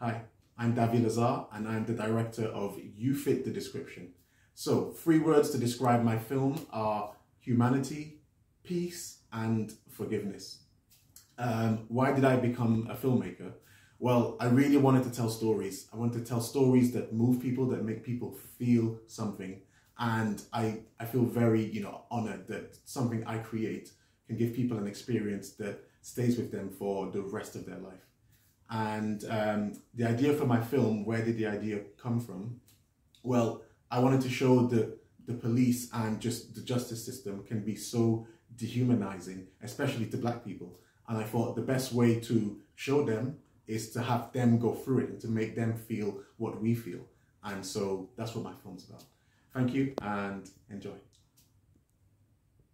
Hi, I'm Davy Lazare and I'm the director of You Fit the Description. So, three words to describe my film are humanity, peace, and forgiveness. Um, why did I become a filmmaker? Well, I really wanted to tell stories. I wanted to tell stories that move people, that make people feel something. And I, I feel very, you know, honored that something I create can give people an experience that stays with them for the rest of their life. And um, the idea for my film, where did the idea come from? Well, I wanted to show that the police and just the justice system can be so dehumanizing, especially to black people. And I thought the best way to show them is to have them go through it and to make them feel what we feel. And so that's what my film's about. Thank you and enjoy.